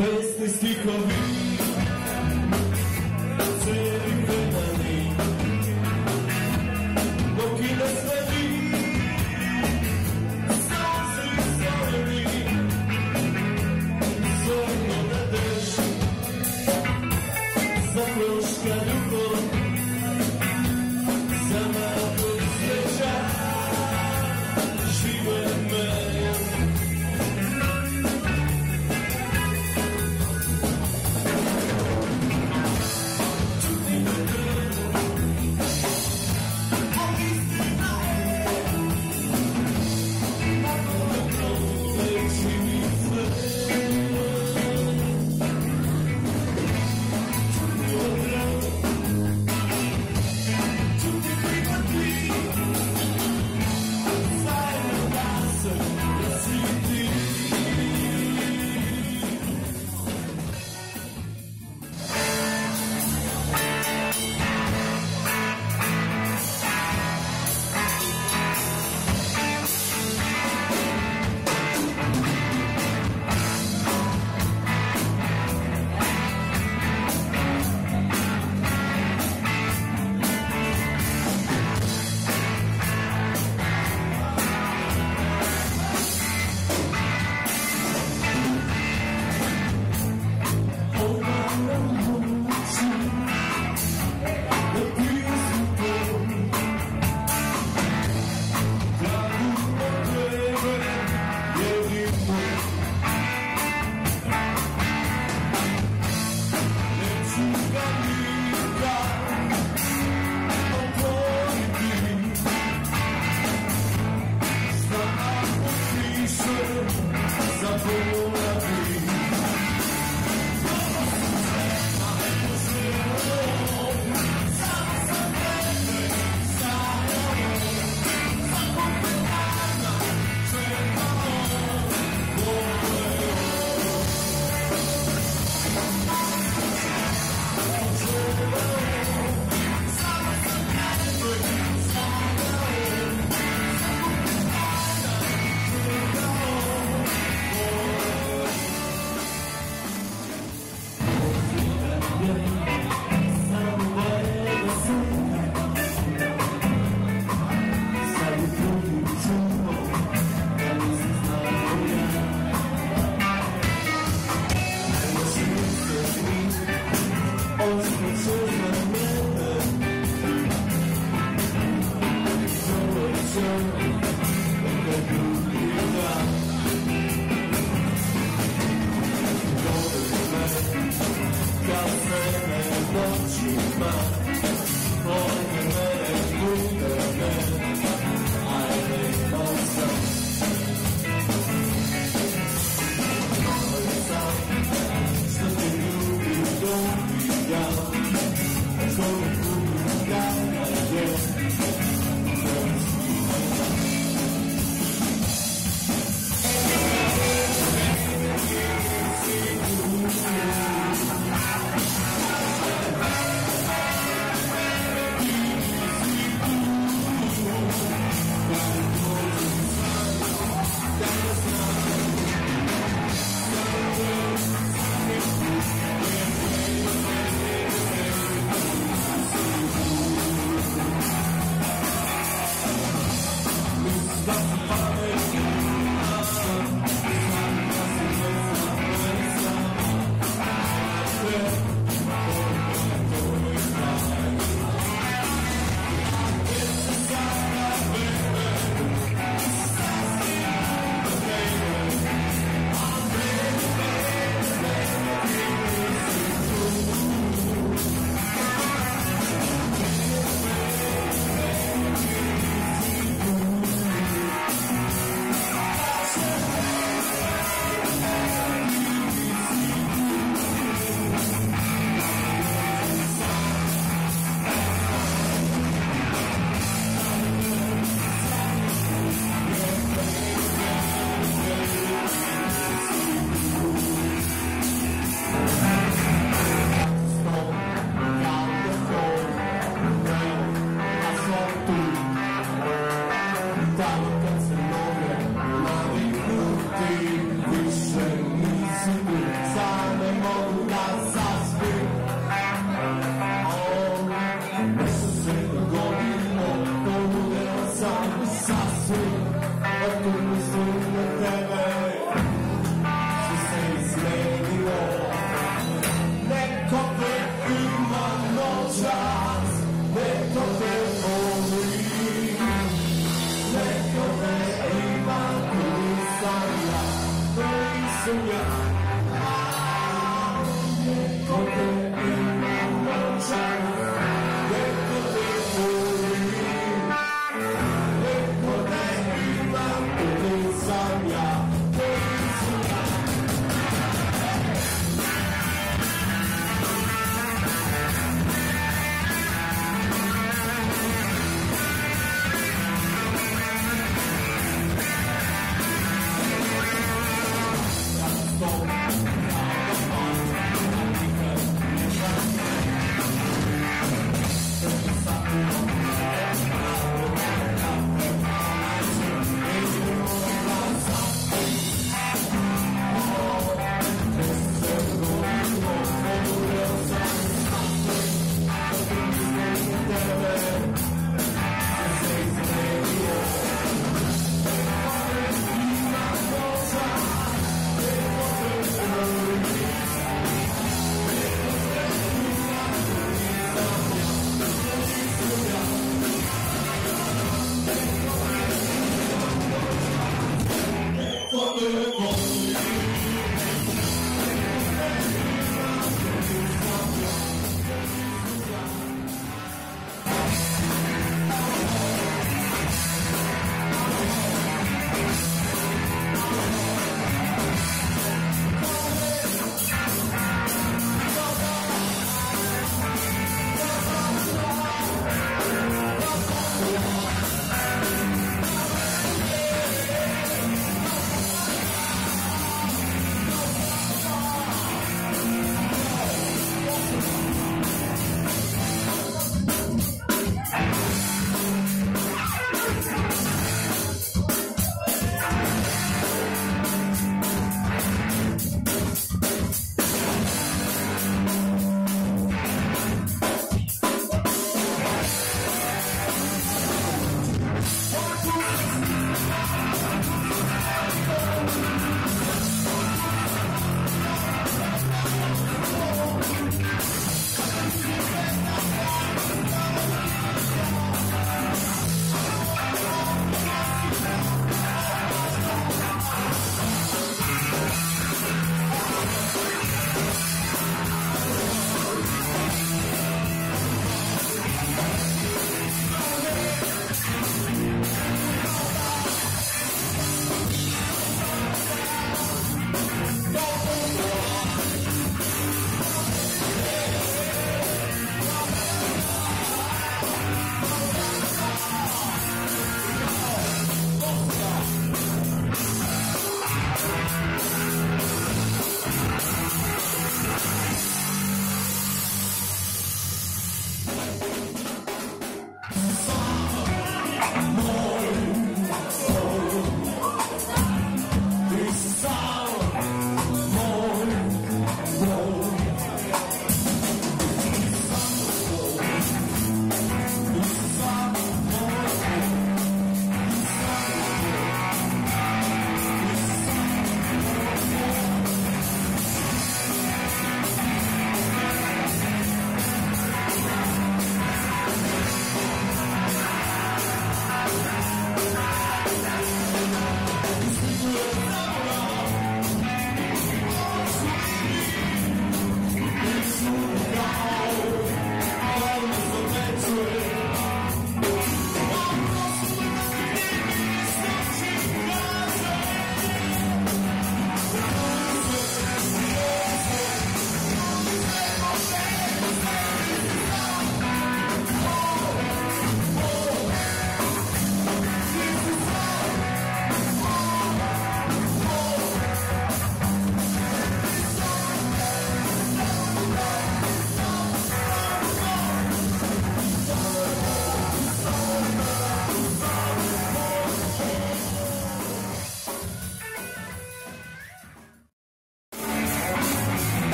Pesni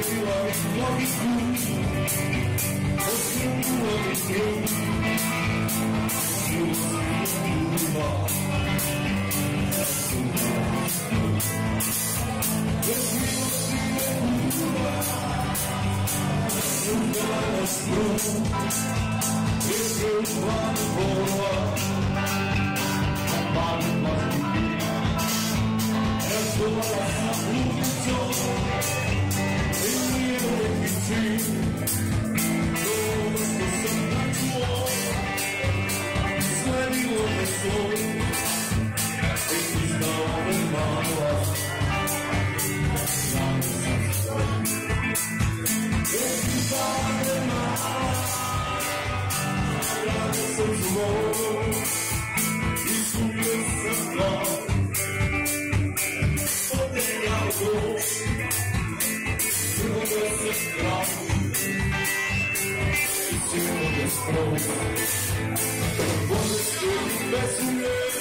Thank Slowly Você me